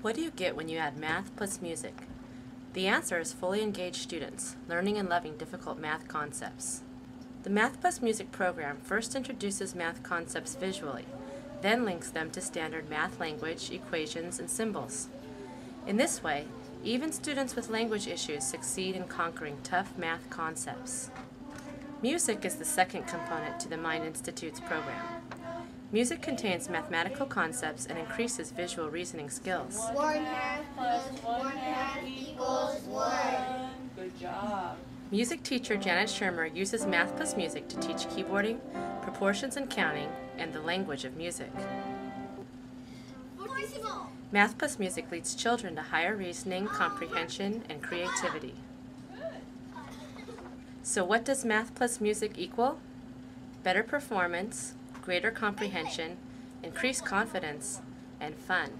What do you get when you add math plus music? The answer is fully engaged students, learning and loving difficult math concepts. The Math Plus Music program first introduces math concepts visually, then links them to standard math language, equations, and symbols. In this way, even students with language issues succeed in conquering tough math concepts. Music is the second component to the Mind Institute's program. Music contains mathematical concepts and increases visual reasoning skills. One half plus one half equals one. Good job. Music teacher Janet Shermer uses Math Plus Music to teach keyboarding, proportions and counting, and the language of music. Math Plus Music leads children to higher reasoning, comprehension, and creativity. So what does Math Plus Music equal? Better performance, greater comprehension, increased confidence, and fun.